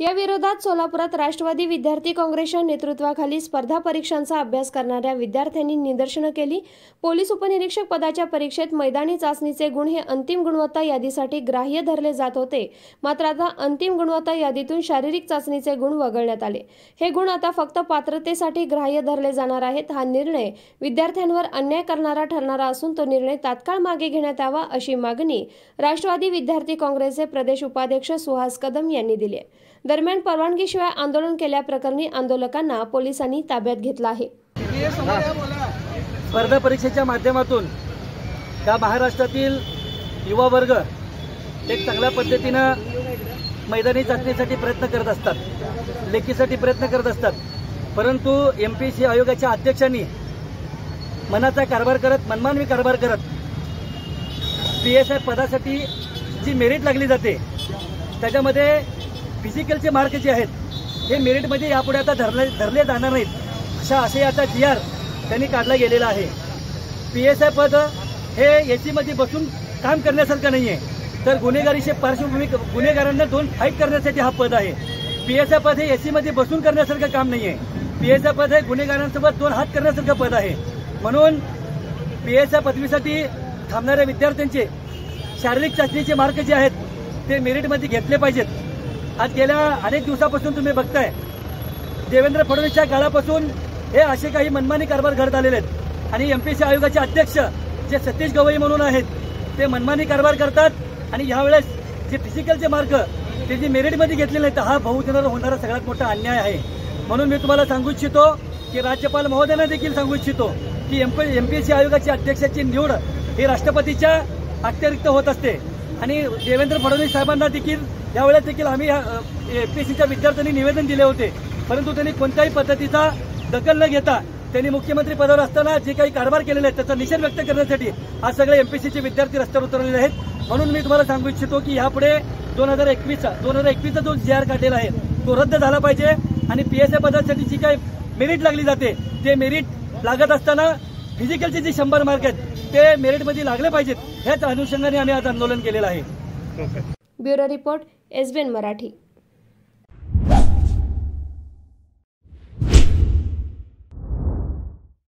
या विरोधात सोलापुरात राष्ट्रवादी विद्यार्थी काँग्रेसच्या नेतृत्वाखाली स्पर्धा परीक्षांचा अभ्यास करणाऱ्या विद्यार्थ्यांनी निदर्शनं केली. पोलीस उपनिरीक्षक पदाच्या परीक्षेत मैदानी चाचणीचे गुण हे अंतिम गुणवत्ता यादीसाठी ग्राह्य धरले जात होते. मात्र आता अंतिम गुणवत्ता यादीतून शारीरिक चाचणीचे गुण वगळण्यात आले. हे गुण आता फक्त पात्रतेसाठी ग्राह्य धरले जाणार आहेत हा निर्णय विद्यार्थ्यांवर अन्याय करणारा ठरणारा असून तो निर्णय तात्काळ मागे घेण्यात यावा अशी मागणी राष्ट्रवादी विद्यार्थी काँग्रेसचे प्रदेश उपाध्यक्ष सुहास कदम यांनी दिली आहे. दरम्यान परवानगीशिवाय आंदोलन केल्याप्रकरणी आंदोलकांना पोलिसांनी ताब्यात घेतलं आहे. स्पर्धा परीक्षेच्या माध्यमातून त्या महाराष्ट्रातील युवा वर्ग एक चांगल्या पद्धतीनं मैदानी चाचणीसाठी प्रयत्न करत असतात लेखीसाठी प्रयत्न करत असतात परंतु एम पी सी आयोगाच्या अध्यक्षांनी मनाचा कारभार करत मनमानवी कारभार करत पी एस आय पदासाठी जी मेरिट लागली जाते त्याच्यामध्ये फिजिकलचे मार्क जे आहेत हे मेरिटमध्ये यापुढे आता धरले धरले जाणार नाहीत. अशा असे आता जी आर त्यांनी काढला गेलेला आहे. पी एस आय पद हे एसीमध्ये बसून काम करण्यासारखं नाही आहे तर गुन्हेगारीचे पार्श्वभूमी गुन्हेगारांना दोन फाईट करण्यासाठी हा पद आहे. पी एस आय पद हे एसीमध्ये बसून करण्यासारखं काम नाही आहे पी एस आय पद हे गुन्हेगारांसोबत दोन हात करण्यासारखं पद आहे. म्हणून पी एस आय पदवीसाठी थांबणाऱ्या विद्यार्थ्यांचे शारीरिक चाचणीचे मार्क जे आहेत ते मेरिटमध्ये घेतले पाहिजेत. आज गेल्या अनेक दिवसापासून तुम्ही बघताय. देवेंद्र फडणवीसच्या काळापासून हे असे काही मनमानी कारभार घडत आलेले आहेत. आणि एमपीसी आयोगाचे अध्यक्ष जे सतीश गवई म्हणून आहेत ते मनमानी कारभार करतात. आणि यावेळेस जे फिजिकलचे मार्क ते जे मेरिटमध्ये घेतलेले आहेत हा बहुजनावर होणारा सगळ्यात मोठा अन्याय आहे. म्हणून मी तुम्हाला सांगू इच्छितो की राज्यपाल महोदयांना देखील सांगू इच्छितो की M P M P S C आयोगाची अध्यक्षाची निवड ही राष्ट्रपतीच्या अतिरिक्त होत असते. आणि देवेंद्र फडणवीस साहेबांना देखील यावेळेस देखील आम्ही एमपीएससीच्या विद्यार्थ्यांनी निवेदन दिले होते. परंतु त्यांनी कोणत्याही पद्धतीचा दखल न घेता त्यांनी मुख्यमंत्री पदावर असताना जे काही कारभार केलेले आहेत त्याचा निषेध व्यक्त करण्यासाठी आज सगळे एमपीसीचे विद्यार्थी रस्त्यावर उतरलेले आहेत. म्हणून मी तुम्हाला सांगू इच्छितो की यापुढे दोन हजार एकवीसचा दोन हजार एकवीसचा जो जी आर काढलेला आहे तो रद्द झाला पाहिजे. आणि पीएसए पदासाठी जी काही मेरिट लागली जाते ते मेरिट लागत असताना फिजिकलचे जे शंभर मार्क आहेत ते मेरिटमध्ये लागले पाहिजेत. ह्याच अनुषंगाने आम्ही आज आंदोलन केलेलं आहे. Bureau report SBN Marathi.